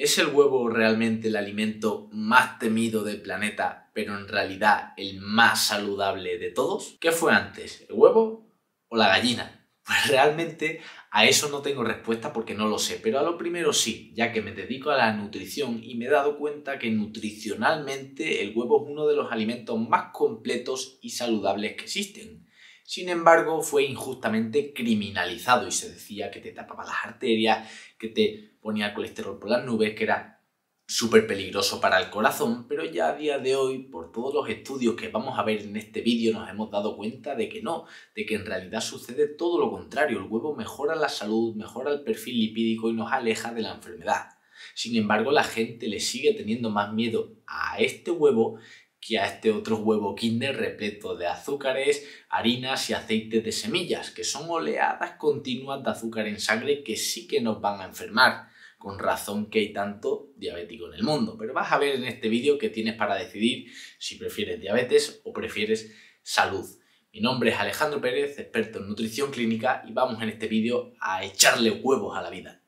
¿Es el huevo realmente el alimento más temido del planeta, pero en realidad el más saludable de todos? ¿Qué fue antes, el huevo o la gallina? Pues realmente a eso no tengo respuesta porque no lo sé, pero a lo primero sí, ya que me dedico a la nutrición y me he dado cuenta que nutricionalmente el huevo es uno de los alimentos más completos y saludables que existen. Sin embargo, fue injustamente criminalizado y se decía que te tapaba las arterias, que te ponía el colesterol por las nubes, que era súper peligroso para el corazón, pero ya a día de hoy, por todos los estudios que vamos a ver en este vídeo, nos hemos dado cuenta de que no, de que en realidad sucede todo lo contrario. El huevo mejora la salud, mejora el perfil lipídico y nos aleja de la enfermedad. Sin embargo, la gente le sigue teniendo más miedo a este huevo que a este otro huevo Kinder repleto de azúcares, harinas y aceites de semillas, que son oleadas continuas de azúcar en sangre que sí que nos van a enfermar con razón que hay tanto diabético en el mundo. Pero vas a ver en este vídeo que tienes para decidir si prefieres diabetes o prefieres salud. Mi nombre es Alejandro Pérez, experto en nutrición clínica y vamos en este vídeo a echarle huevos a la vida.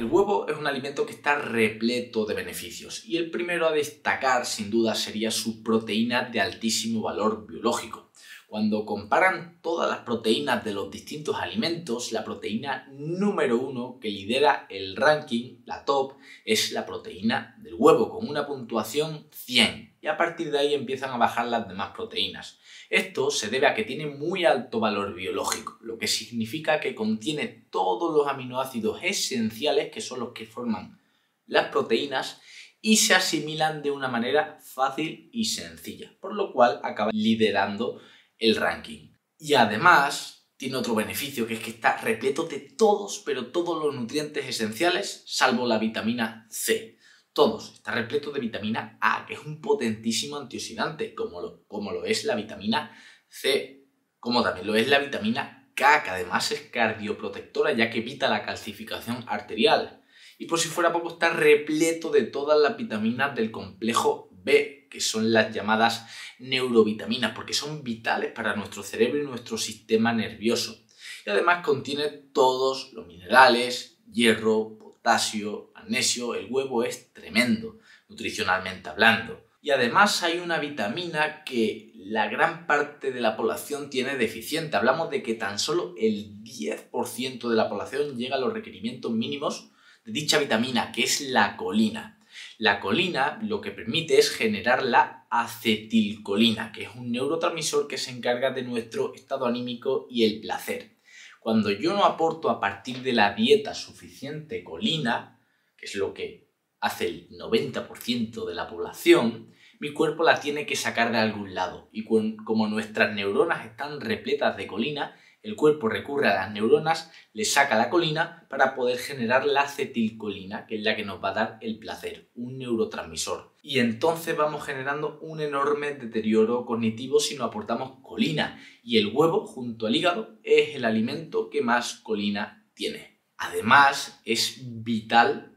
El huevo es un alimento que está repleto de beneficios y el primero a destacar sin duda sería su proteína de altísimo valor biológico. Cuando comparan todas las proteínas de los distintos alimentos, la proteína número uno que lidera el ranking, la top, es la proteína del huevo, con una puntuación 100. Y a partir de ahí empiezan a bajar las demás proteínas. Esto se debe a que tiene muy alto valor biológico, lo que significa que contiene todos los aminoácidos esenciales que son los que forman las proteínas y se asimilan de una manera fácil y sencilla, por lo cual acaba liderando el ranking. Y además tiene otro beneficio, que es que está repleto de todos, pero todos los nutrientes esenciales, salvo la vitamina C. Todos. Está repleto de vitamina A, que es un potentísimo antioxidante, como lo, como lo es la vitamina C, como también lo es la vitamina K, que además es cardioprotectora, ya que evita la calcificación arterial. Y por si fuera poco, está repleto de todas las vitaminas del complejo B, que son las llamadas neurovitaminas, porque son vitales para nuestro cerebro y nuestro sistema nervioso. Y además contiene todos los minerales, hierro, potasio, magnesio, el huevo es tremendo, nutricionalmente hablando. Y además hay una vitamina que la gran parte de la población tiene deficiente. Hablamos de que tan solo el 10% de la población llega a los requerimientos mínimos de dicha vitamina, que es la colina. La colina lo que permite es generar la acetilcolina, que es un neurotransmisor que se encarga de nuestro estado anímico y el placer. Cuando yo no aporto a partir de la dieta suficiente colina, que es lo que hace el 90% de la población, mi cuerpo la tiene que sacar de algún lado. Y como nuestras neuronas están repletas de colina, el cuerpo recurre a las neuronas, le saca la colina para poder generar la acetilcolina, que es la que nos va a dar el placer, un neurotransmisor. Y entonces vamos generando un enorme deterioro cognitivo si no aportamos colina. Y el huevo, junto al hígado, es el alimento que más colina tiene. Además, es vital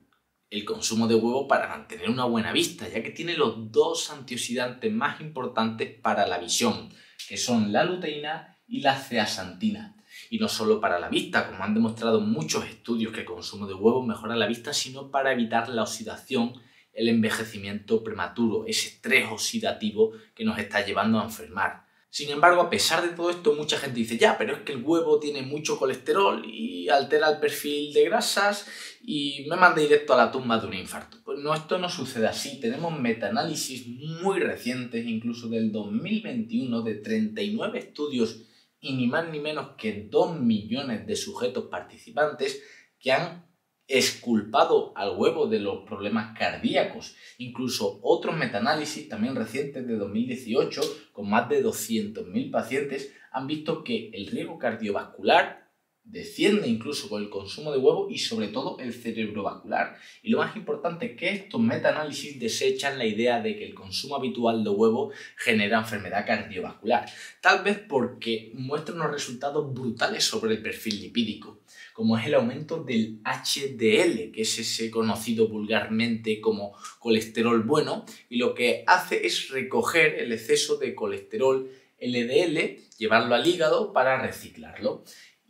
el consumo de huevo para mantener una buena vista, ya que tiene los dos antioxidantes más importantes para la visión, que son la luteína y la ceasantina. Y no solo para la vista, como han demostrado muchos estudios que el consumo de huevos mejora la vista, sino para evitar la oxidación, el envejecimiento prematuro, ese estrés oxidativo que nos está llevando a enfermar. Sin embargo, a pesar de todo esto, mucha gente dice, ya, pero es que el huevo tiene mucho colesterol y altera el perfil de grasas y me manda directo a la tumba de un infarto. Pues no, esto no sucede así. Tenemos metaanálisis muy recientes, incluso del 2021, de 39 estudios y ni más ni menos que 2 millones de sujetos participantes que han exculpado al huevo de los problemas cardíacos. Incluso otros metaanálisis también recientes de 2018 con más de 200.000 pacientes han visto que el riesgo cardiovascular desciende incluso con el consumo de huevo y sobre todo el cerebrovascular. Y lo más importante es que estos metaanálisis desechan la idea de que el consumo habitual de huevo genera enfermedad cardiovascular, tal vez porque muestra unos resultados brutales sobre el perfil lipídico, como es el aumento del HDL, que es ese conocido vulgarmente como colesterol bueno, y lo que hace es recoger el exceso de colesterol LDL, llevarlo al hígado para reciclarlo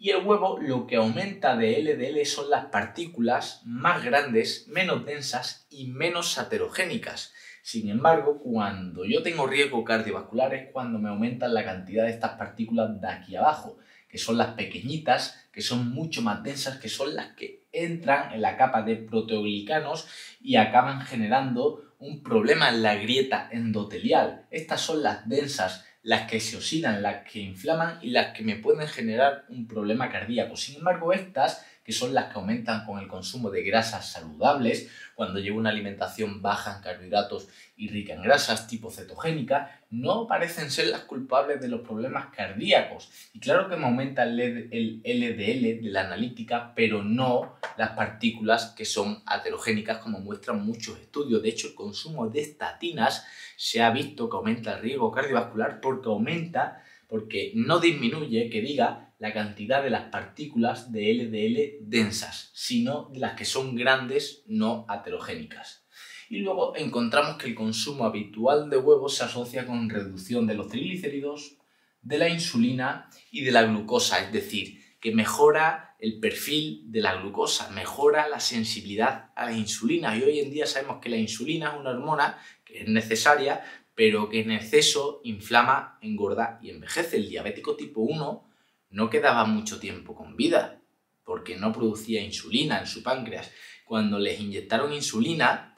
Y el huevo lo que aumenta de LDL son las partículas más grandes, menos densas y menos heterogénicas. Sin embargo, cuando yo tengo riesgo cardiovascular es cuando me aumentan la cantidad de estas partículas de aquí abajo, que son las pequeñitas, que son mucho más densas, que son las que entran en la capa de proteoglicanos y acaban generando un problema en la grieta endotelial. Estas son las densas las que se oxidan, las que inflaman y las que me pueden generar un problema cardíaco. Sin embargo, estas, que son las que aumentan con el consumo de grasas saludables, cuando llevo una alimentación baja en carbohidratos y rica en grasas tipo cetogénica, no parecen ser las culpables de los problemas cardíacos. Y claro que me aumenta el LDL de la analítica, pero no las partículas que son aterogénicas, como muestran muchos estudios. De hecho, el consumo de estatinas se ha visto que aumenta el riesgo cardiovascular porque aumenta, porque no disminuye, que diga, la cantidad de las partículas de LDL densas, sino las que son grandes no aterogénicas. Y luego encontramos que el consumo habitual de huevos se asocia con reducción de los triglicéridos, de la insulina y de la glucosa, es decir, que mejora el perfil de la glucosa, mejora la sensibilidad a la insulina. Y hoy en día sabemos que la insulina es una hormona que es necesaria, pero que en exceso inflama, engorda y envejece. El diabético tipo 1 no quedaba mucho tiempo con vida porque no producía insulina en su páncreas. Cuando les inyectaron insulina,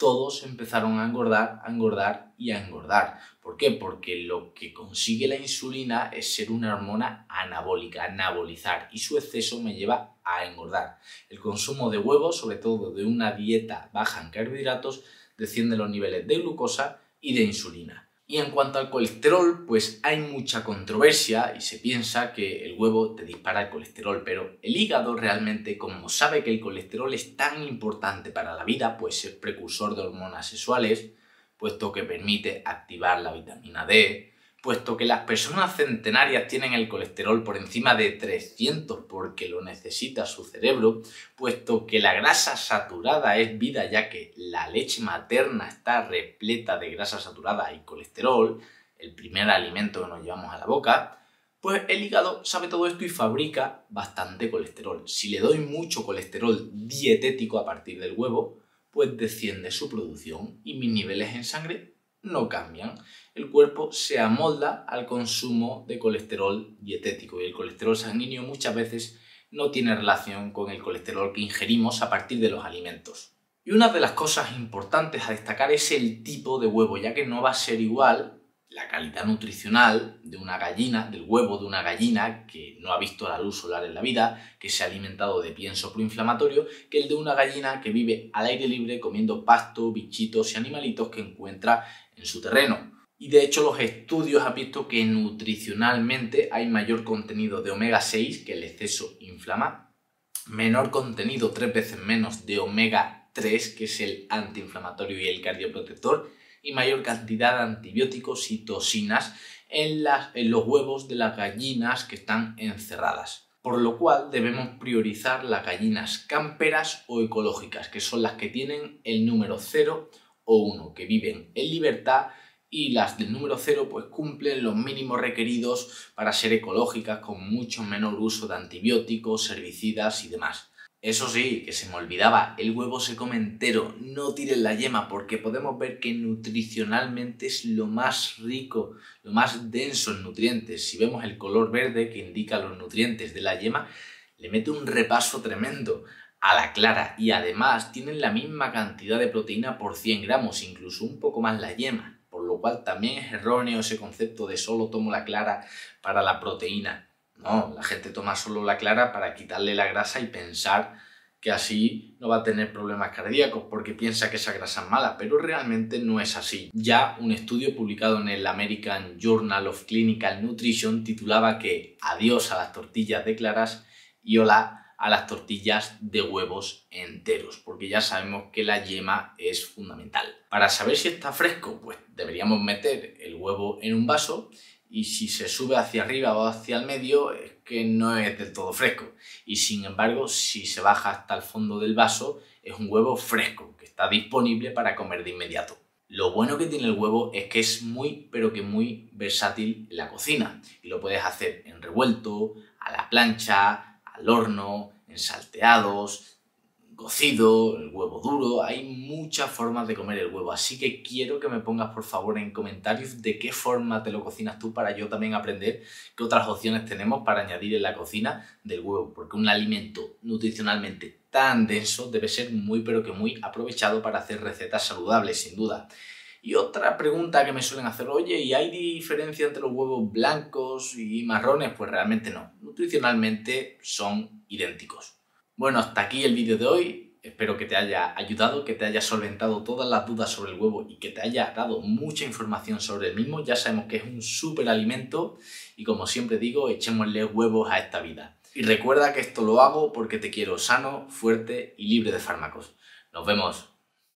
todos empezaron a engordar, a engordar y a engordar. ¿Por qué? Porque lo que consigue la insulina es ser una hormona anabólica, anabolizar, y su exceso me lleva a engordar. El consumo de huevos, sobre todo de una dieta baja en carbohidratos, desciende los niveles de glucosa y de insulina. Y en cuanto al colesterol, pues hay mucha controversia y se piensa que el huevo te dispara el colesterol, pero el hígado realmente, como sabe que el colesterol es tan importante para la vida, pues es precursor de hormonas sexuales, puesto que permite activar la vitamina D, puesto que las personas centenarias tienen el colesterol por encima de 300 porque lo necesita su cerebro, puesto que la grasa saturada es vida ya que la leche materna está repleta de grasa saturada y colesterol, el primer alimento que nos llevamos a la boca, pues el hígado sabe todo esto y fabrica bastante colesterol. Si le doy mucho colesterol dietético a partir del huevo, pues desciende su producción y mis niveles en sangre no cambian. El cuerpo se amolda al consumo de colesterol dietético y el colesterol sanguíneo muchas veces no tiene relación con el colesterol que ingerimos a partir de los alimentos. Y una de las cosas importantes a destacar es el tipo de huevo, ya que no va a ser igual la calidad nutricional de una gallina, del huevo de una gallina que no ha visto la luz solar en la vida, que se ha alimentado de pienso proinflamatorio, que el de una gallina que vive al aire libre comiendo pasto, bichitos y animalitos que encuentra en su terreno. Y de hecho los estudios han visto que nutricionalmente hay mayor contenido de omega 6, que el exceso inflama, menor contenido, tres veces menos, de omega 3, que es el antiinflamatorio y el cardioprotector, y mayor cantidad de antibióticos y toxinas en, en los huevos de las gallinas que están encerradas. Por lo cual debemos priorizar las gallinas camperas o ecológicas, que son las que tienen el número 0 o 1, que viven en libertad y las del número 0 pues cumplen los mínimos requeridos para ser ecológicas con mucho menor uso de antibióticos, herbicidas y demás. Eso sí, que se me olvidaba, el huevo se come entero, no tiren la yema porque podemos ver que nutricionalmente es lo más rico, lo más denso en nutrientes. Si vemos el color verde que indica los nutrientes de la yema, le mete un repaso tremendo a la clara y además tienen la misma cantidad de proteína por 100 gramos, incluso un poco más la yema, por lo cual también es erróneo ese concepto de solo tomo la clara para la proteína. No, la gente toma solo la clara para quitarle la grasa y pensar que así no va a tener problemas cardíacos porque piensa que esa grasa es mala, pero realmente no es así. Ya un estudio publicado en el American Journal of Clinical Nutrition titulaba que adiós a las tortillas de claras y hola a las tortillas de huevos enteros, porque ya sabemos que la yema es fundamental. Para saber si está fresco, pues deberíamos meter el huevo en un vaso y si se sube hacia arriba o hacia el medio es que no es del todo fresco. Y sin embargo, si se baja hasta el fondo del vaso, es un huevo fresco que está disponible para comer de inmediato. Lo bueno que tiene el huevo es que es muy, pero que muy versátil en la cocina. Y lo puedes hacer en revuelto, a la plancha, al horno, en salteados, cocido, el huevo duro, hay muchas formas de comer el huevo, así que quiero que me pongas por favor en comentarios de qué forma te lo cocinas tú para yo también aprender qué otras opciones tenemos para añadir en la cocina del huevo, porque un alimento nutricionalmente tan denso debe ser muy pero que muy aprovechado para hacer recetas saludables sin duda. Y otra pregunta que me suelen hacer, oye, ¿y hay diferencia entre los huevos blancos y marrones? Pues realmente no, nutricionalmente son idénticos. Bueno, hasta aquí el vídeo de hoy. Espero que te haya ayudado, que te haya solventado todas las dudas sobre el huevo y que te haya dado mucha información sobre el mismo. Ya sabemos que es un súper alimento y como siempre digo, echémosle huevos a esta vida. Y recuerda que esto lo hago porque te quiero sano, fuerte y libre de fármacos. Nos vemos.